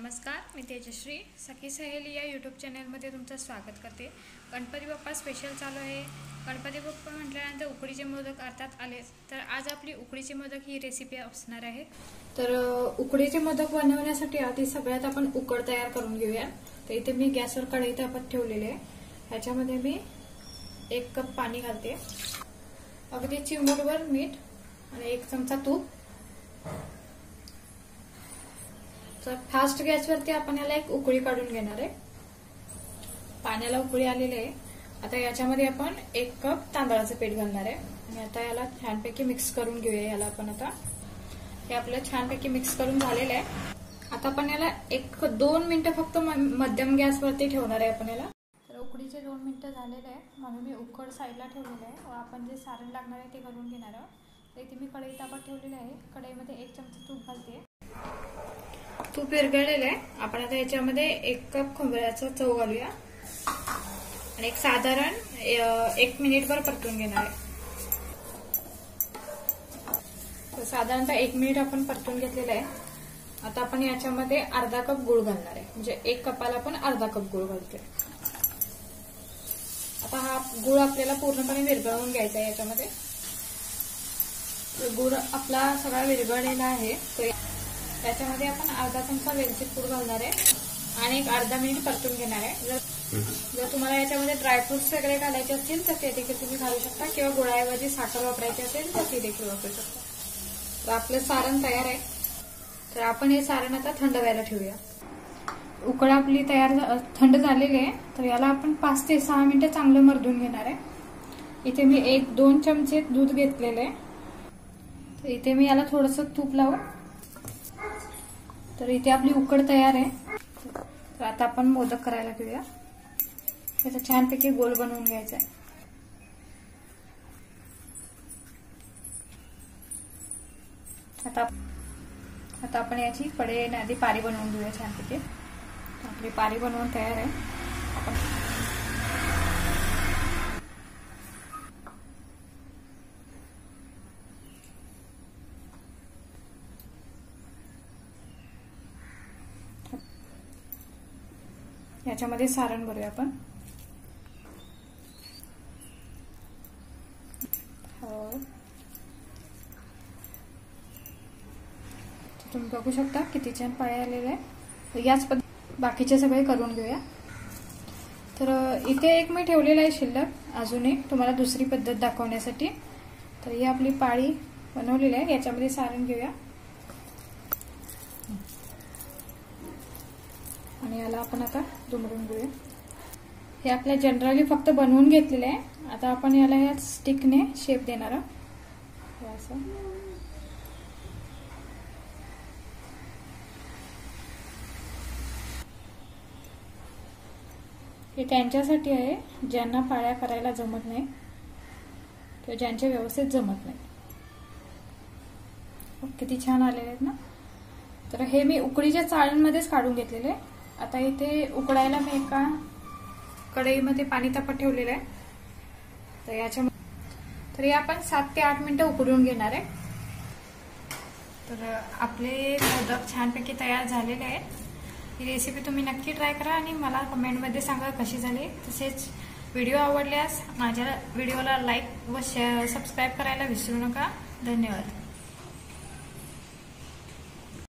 नमस्कार मी तेजश्री. सखी सहेली या यूट्यूब चॅनलमध्ये तुमचं स्वागत करते. गणपती बाप्पा स्पेशल चालू आहे. गणपती बाप्पा म्हटल्यानंतर उकडीचे मोदक अर्थात आले. तर आज आपली उकडीचे मोदक ही रेसिपी असणार आहे. तर उकडीचे मोदक बनवण्यासाठी आधी सगळ्यात आपण उकड तयार करून घेऊया. तर इथे मी गॅसवर कढई तापत ठेवलेली आहे. ह्याच्यामध्ये मी एक कप पाणी घालते. अगदी चिमूटभर मीठ आणि एक चमचा तूप. तर फास्ट गॅसवरती आपण याला एक उकळी काढून घेणार आहे. पाण्याला उकळी आलेली आहे. आता याच्यामध्ये आपण एक कप तांदळाचं पीठ घालणार आहे. आणि आता याला छानपैकी मिक्स करून घेऊया याला आपण आता. हे आपलं छानपैकी मिक्स करून झालेलं आहे. आता आपण याला एक दोन मिनिटं फक्त म- मध्यम गॅसवरती ठेवणार आहे आपण याला. तर उकडीचे दोन मिनिटं झालेले आहे. म्हणून मी उकड साईडला ठेवलेलं आहे. व आपण जे सारण लागणार आहे ते करून घेणार आहोत. तर इथे मी कढई तापत ठेवलेली आहे. कढईमध्ये एक चमचा तूप घालते. तूप विरघळलेलं आहे. आपण आता याच्यामध्ये एक कप खोबऱ्याचा चव घालूया. आणि एक साधारण एक मिनिटभर परतून घेणार आहे. साधारणतः एक मिनिट आपण परतून घेतलेलं आहे. आता आपण याच्यामध्ये अर्धा कप गुळ घालणार आहे. म्हणजे एक कपाला आपण अर्धा कप गुळ घालतोय. आता हा गुळ आपल्याला पूर्णपणे विरघळवून घ्यायचा आहे याच्यामध्ये. गुळ आपला सगळा विरघळलेला आहे. तो त्याच्यामध्ये आपण अर्धा चमचा वेलची पूड घालणार आहे आणि एक अर्धा मिनिट परतून घेणार आहे. जर जर तुम्हाला याच्यामध्ये ड्रायफ्रुट्स वगैरे घालायचे असतील तर ते देखील तुम्ही घालू शकता. किंवा गुळाऐवजी साखर वापरायची असेल तर ती देखील वापरू शकता. तर आपलं सारण तयार आहे. तर आपण हे सारण आता थंड व्हायला ठेवूया. उकळ आपली तयार थंड झालेली आहे. तर याला आपण पाच ते सहा मिनिटं चांगलं मर्दून घेणार आहे. इथे मी एक दोन चमचे दूध घेतलेले आहे. तर इथे मी याला थोडंसं तूप लावू तर इथे आपली उकड तयार आहे. तर आता आपण मोदक करायला घेऊया. त्याचा छानपैकी गोल बनवून घ्यायचा आहे. आता आता आपण याची कडेने आधी पारी बनवून घेऊया छानपैकी. आपली पारी बनवून तयार आहे. आपण याच्यामध्ये सारण भरूया आपण. हो. तुम्ही बघू शकता किती छान पाळ्या आलेले आहे तर याच पद्ध बाकीचे सगळे करून घेऊया. तर इथे एक मी ठेवलेला आहे शिल्लक. अजून एक तुम्हाला दुसरी पद्धत दाखवण्यासाठी. तर ही आपली पाळी बनवलेली आहे. याच्यामध्ये सारण घेऊया. आणि याला आपण आता दुमडून घेऊया. हे आपल्या जनरली फक्त बनवून घेतलेले आहे. आता आपण याला या स्टिकने शेप देणार आहोत. हे असं. हे त्यांच्यासाठी आहे ज्यांना पाळ्या करायला जमत नाही. किंवा ज्यांचे व्यवस्थित जमत नाही. किती छान आलेले आहेत ना. तर हे मी उकडीच्या चाळणमध्येच काढून घेतलेले आता इथे उकडायला मी एका कढईमध्ये पाणी तापत ठेवलेलं आहे. तर याच्या तर हे आपण सात ते आठ मिनिटं उकडून घेणार आहे. तर आपले मोदक छानपैकी तयार झालेले आहेत. ही रेसिपी तुम्ही नक्की ट्राय करा आणि मला कमेंटमध्ये सांगा कशी झाली. तसेच व्हिडिओ आवडल्यास माझ्या व्हिडिओला लाईक व शेअर सबस्क्राईब करायला विसरू नका. धन्यवाद.